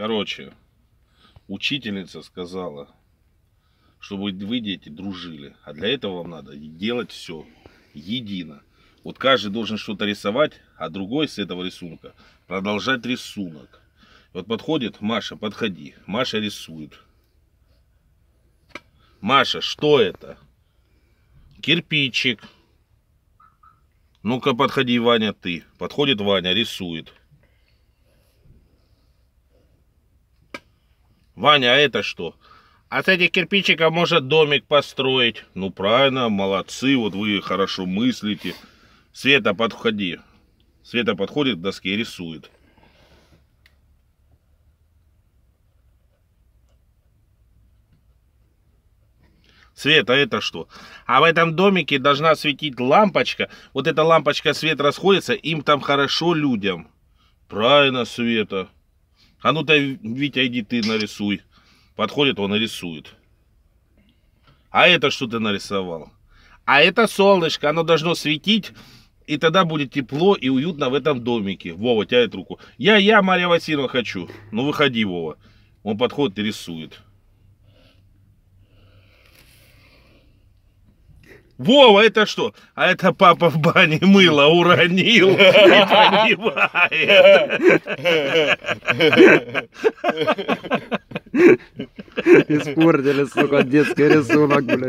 Короче, учительница сказала, чтобы вы, дети, дружили. А для этого вам надо делать все едино. Вот каждый должен что-то рисовать, а другой с этого рисунка продолжать рисунок. Вот подходит Маша, подходи. Маша рисует. Маша, что это? Кирпичик. Ну-ка, подходи, Ваня, ты. Подходит Ваня, рисует. Ваня, а это что? А с этих кирпичиков может домик построить. Ну, правильно, молодцы, вот вы хорошо мыслите. Света, подходи. Света подходит к доске и рисует. Света, это что? А в этом домике должна светить лампочка. Вот эта лампочка, свет расходится, им там хорошо людям. Правильно, Света. А ну-то, Витя, иди ты нарисуй. Подходит, он и рисует. А это что ты нарисовал? А это солнышко, оно должно светить, и тогда будет тепло и уютно в этом домике. Вова тянет руку. Я, я, Марья Васильевна, хочу. Ну, выходи, Вова. Он подходит и рисует. Вова, это что? А это папа в бане мыло уронил и Испортили, сука, детский рисунок, блядь.